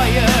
fire.